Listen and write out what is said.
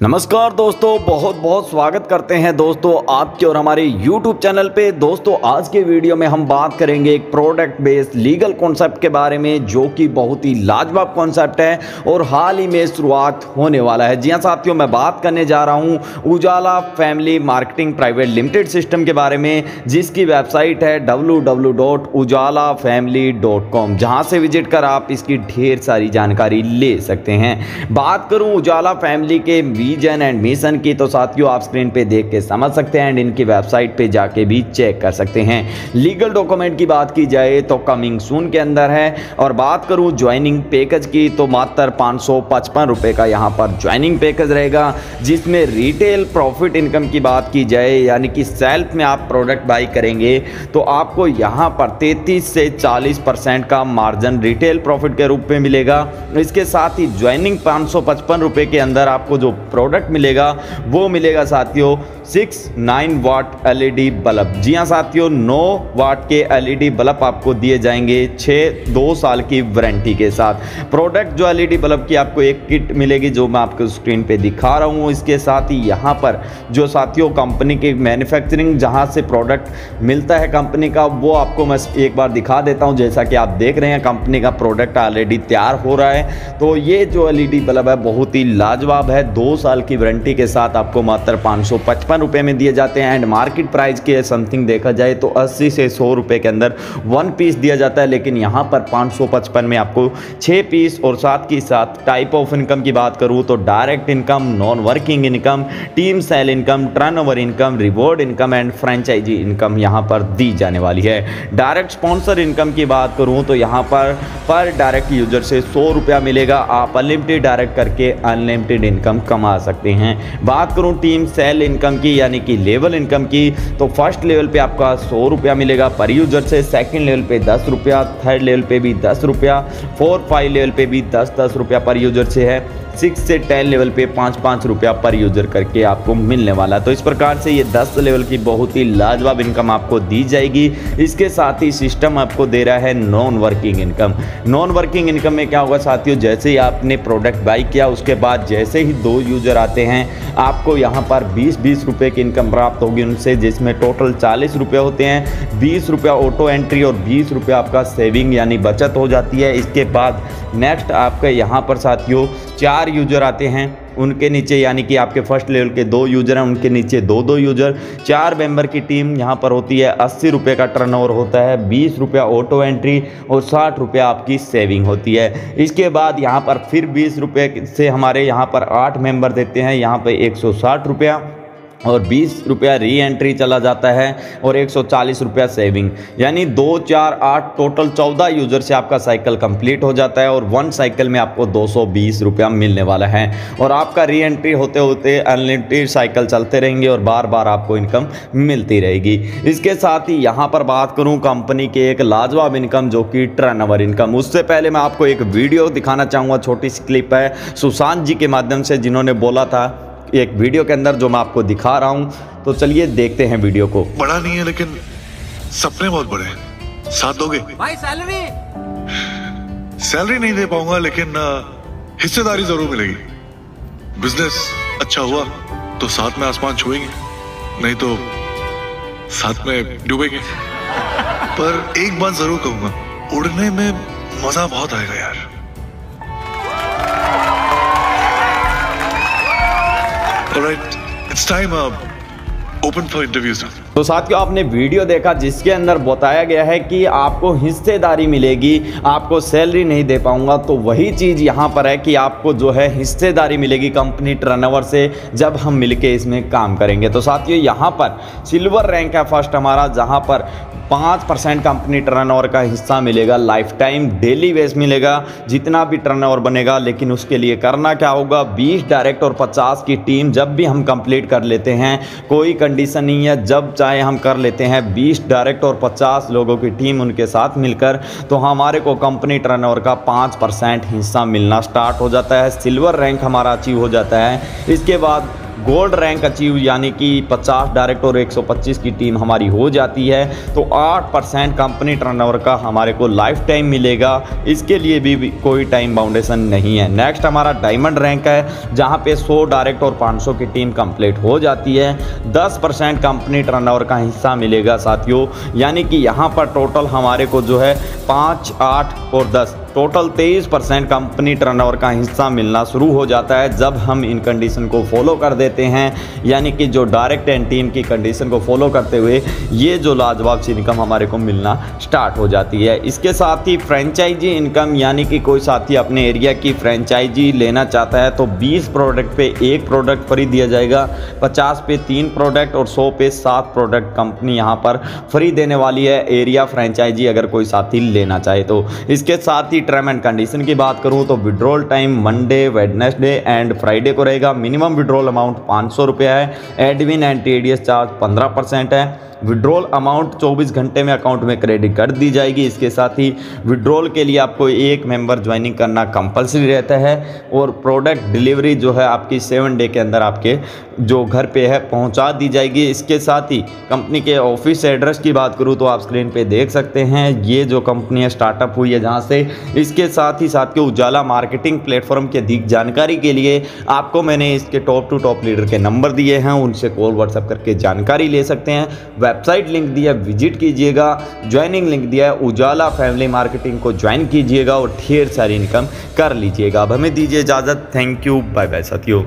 नमस्कार दोस्तों बहुत बहुत स्वागत करते हैं दोस्तों आपके और हमारे YouTube चैनल पे। दोस्तों, आज के वीडियो में हम बात करेंगे एक प्रोडक्ट बेस्ड लीगल कॉन्सेप्ट के बारे में, जो कि बहुत ही लाजवाब कॉन्सेप्ट है और हाल ही में शुरुआत होने वाला है। जी हाँ साथियों, मैं बात करने जा रहा हूँ Ujala family marketing private limited system के बारे में, जिसकी वेबसाइट है डब्ल्यू जहाँ से विज़िट कर आप इसकी ढेर सारी जानकारी ले सकते हैं। बात करूँ उजाला फैमिली के विजन एंड मिशन की तो साथियों, आप स्क्रीन पे देख के समझ सकते हैं एंड इनकी वेबसाइट पे जाके भी चेक कर सकते हैं। लीगल डॉक्यूमेंट की बात की जाए तो कमिंग सून के अंदर है। और बात करूँ ज्वाइनिंग पैकेज की तो मात्र पाँच सौ का यहाँ पर ज्वाइनिंग पैकेज रहेगा, जिसमें रिटेल प्रॉफिट इनकम की बात की जाए, यानी कि सेल्फ में आप प्रोडक्ट बाई करेंगे तो आपको यहाँ पर तैतीस से चालीस का मार्जिन रिटेल प्रॉफिट के रूप में मिलेगा। इसके साथ ही ज्वाइनिंग पाँच सौ के अंदर आपको जो प्रोडक्ट मिलेगा वो मिलेगा साथियों। Six nine watt LED bulb. जी हाँ साथियों, नौ वाट के एलईडी बल्ब आपको दिए जाएँगे छः दो साल की वारंटी के साथ। प्रोडक्ट जो एलईडी बल्ब की आपको एक किट मिलेगी, जो मैं आपको स्क्रीन पे दिखा रहा हूँ। इसके साथ ही यहाँ पर जो साथियों, कंपनी के मैन्युफैक्चरिंग जहाँ से प्रोडक्ट मिलता है कंपनी का, वो आपको मैं एक बार दिखा देता हूँ। जैसा कि आप देख रहे हैं, कंपनी का प्रोडक्ट ऑलरेडी तैयार हो रहा है। तो ये जो एलईडी बल्ब है, बहुत ही लाजवाब है। दो साल की वारंटी के साथ आपको मात्र पाँच सौ पचपन रुपये में दिए जाते हैं एंड मार्केट प्राइस के समथिंग देखा जाए तो अस्सी से सौ रुपये के अंदर वन पीस दिया जाता है, लेकिन यहाँ पर पाँच सौ पचपन में आपको छः पीस और साथ के साथ टाइप ऑफ़ इनकम की बात करूँ तो direct income non working income team sale income turn income reward income and franchisee income यहाँ पर दी जाने वाली है। डायरेक्ट स्पॉन्सर इनकम की बात करूँ तो यहाँ पर पर डायरेक्ट यूज़र से सौ रुपया मिलेगा। आप अनलिमिटेड डायरेक्ट करके अनलिमिटेड इनकम कमा सकते हैं। बात करूँ टीम सेल इनकम की यानी कि लेवल इनकम की। तो फ़र्स्ट लेवल पे आपका सौ रुपया मिलेगा पर यूज़र से सेकंड लेवल पे दस रुपया, थर्ड लेवल पे भी दस रुपया, फोर फाइव लेवल पे भी दस दस रुपया पर यूज़र से है। सिक्स से टेन लेवल पे पाँच पाँच रुपया पर यूज़र करके आपको मिलने वाला तो इस प्रकार से ये दस लेवल की बहुत ही लाजवाब इनकम आपको दी जाएगी। इसके साथ ही सिस्टम आपको दे रहा है non working income non working income में क्या होगा साथियों? जैसे ही आपने प्रोडक्ट बाई किया, उसके बाद जैसे ही दो यूज़र आते हैं, आपको यहाँ पर बीस बीस रुपये की इनकम प्राप्त होगी उनसे, जिसमें टोटल चालीस रुपये होते हैं। बीस रुपया ऑटो एंट्री और बीस रुपया आपका सेविंग यानी बचत हो जाती है। इसके बाद नेक्स्ट आपके यहाँ पर साथियों, चार यूज़र आते हैं, उनके नीचे, यानी कि आपके फ़र्स्ट लेवल के दो यूज़र हैं, उनके नीचे दो दो यूज़र चार मेंबर की टीम यहाँ पर होती है, अस्सी रुपये का टर्नओवर होता है, बीस रुपया ऑटो एंट्री और साठ रुपया आपकी सेविंग होती है। इसके बाद यहाँ पर फिर बीस रुपये से हमारे यहाँ पर आठ मेंबर देते हैं, यहाँ पर एक सौ साठ रुपया। और बीस रुपया री एंट्री चला जाता है और एक सौ चालीस रुपया सेविंग यानी दो, चार, आठ टोटल चौदह यूज़र से आपका साइकिल कंप्लीट हो जाता है और वन साइकिल में आपको दो सौ बीस रुपया मिलने वाला है। और आपका री एंट्री होते होते अनलिमिटेड साइकिल चलते रहेंगे और बार बार आपको इनकम मिलती रहेगी। इसके साथ ही यहाँ पर बात करूँ कंपनी के एक लाजवाब इनकम जो कि टर्न इनकम उससे पहले मैं आपको एक वीडियो दिखाना चाहूँगा, छोटी सी क्लिप है। सुशांत जी के माध्यम से जिन्होंने बोला था एक वीडियो के अंदर जो मैं आपको दिखा रहा हूँ। तो चलिए देखते हैं वीडियो को। बड़ा नहीं है लेकिन सपने बहुत बड़े हैं। साथ दोगे? भाई सैलरी सैलरी नहीं दे पाऊँगा लेकिन हिस्सेदारी ज़रूर मिलेगी। बिज़नेस अच्छा हुआ तो साथ में आसमान छुएँगे नहीं तो साथ में डूबेंगे। पर एक बात ज़रूर कहूँगा उड़ने में मज़ा बहुत आएगा यार। Alright, it's time uh. तो साथियों आपने वीडियो देखा जिसके अंदर बताया गया है कि आपको हिस्सेदारी मिलेगी आपको सैलरी नहीं दे पाऊँगा तो वही चीज़ यहाँ पर है कि आपको जो है हिस्सेदारी मिलेगी कंपनी टर्नओवर से जब हम मिलके इसमें काम करेंगे तो साथियों यहाँ पर सिल्वर रैंक है फ़र्स्ट हमारा जहाँ पर पाँच परसेंट कंपनी टर्नओवर का हिस्सा मिलेगा लाइफ टाइम डेली बेस मिलेगा, जितना भी टर्नओवर बनेगा, लेकिन उसके लिए करना क्या होगा? 20 डायरेक्ट और 50 की टीम जब भी हम कंप्लीट कर लेते हैं, कोई कंडीशन नहीं है, जब चाहे हम कर लेते हैं 20 डायरेक्ट और 50 लोगों की टीम उनके साथ मिलकर तो हमारे को कंपनी टर्नओवर का पाँच हिस्सा मिलना स्टार्ट हो जाता है, सिल्वर रैंक हमारा अचीव हो जाता है। इसके बाद गोल्ड रैंक अचीव यानी कि 50 डायरेक्ट और 125 की टीम हमारी हो जाती है तो 8 परसेंट कंपनी टर्नओवर का हमारे को लाइफ टाइम मिलेगा। इसके लिए भी, कोई टाइम बाउंडेशन नहीं है। नेक्स्ट हमारा डायमंड रैंक है जहाँ पे 100 डायरेक्ट और 500 की टीम कंप्लीट हो जाती है। 10 परसेंट कंपनी टर्नओवर का हिस्सा मिलेगा साथियों। यानी कि यहाँ पर टोटल हमारे को जो है पाँच आठ और दस टोटल 23 परसेंट कंपनी टर्नओवर का हिस्सा मिलना शुरू हो जाता है जब हम इन कंडीशन को फॉलो कर देते हैं। यानी कि जो डायरेक्ट एंड टीम की कंडीशन को फॉलो करते हुए ये जो लाजवाब सी इनकम हमारे को मिलना स्टार्ट हो जाती है। इसके साथ ही फ्रेंचाइजी इनकम यानी कि कोई साथी अपने एरिया की फ्रेंचाइजी लेना चाहता है तो बीस प्रोडक्ट पे एक प्रोडक्ट फ्री दिया जाएगा, पचास पे तीन प्रोडक्ट और सौ पे सात प्रोडक्ट कंपनी यहाँ पर फ्री देने वाली है। एरिया फ्रेंचाइजी अगर कोई साथी लेना चाहे तो। इसके साथ ही टर्म एंड कंडीशन की बात करूँ तो withdrawal time Monday Wednesday and Friday को रहेगा। मिनिमम विड्रॉल अमाउंट पाँच सौ रुपया है। एडमिन एंड टी चार्ज पंद्रह परसेंट है। विड्रॉल अमाउंट 24 घंटे में अकाउंट में क्रेडिट कर दी जाएगी। इसके साथ ही विड्रॉल के लिए आपको एक मेंबर ज्वाइनिंग करना कंपलसरी रहता है और प्रोडक्ट डिलीवरी जो है आपकी सेवन डे के अंदर आपके जो घर पे है पहुँचा दी जाएगी। इसके साथ ही कंपनी के ऑफ़िस एड्रेस की बात करूँ तो आप स्क्रीन पे देख सकते हैं। ये जो कंपनी है स्टार्टअप हुई है जहाँ से। इसके साथ ही साथ के उजाला मार्केटिंग प्लेटफॉर्म के अधिक जानकारी के लिए आपको मैंने इसके टॉप टू टॉप लीडर के नंबर दिए हैं। उनसे कॉल व्हाट्सअप करके जानकारी ले सकते हैं। वेबसाइट लिंक दिया है, विज़िट कीजिएगा, ज्वाइनिंग लिंक दिया है, उजाला फैमिली मार्केटिंग को ज्वाइन कीजिएगा और ढेर सारी इनकम कर लीजिएगा। अब हमें दीजिए इजाज़त। थैंक यू बाय बाय साथियों।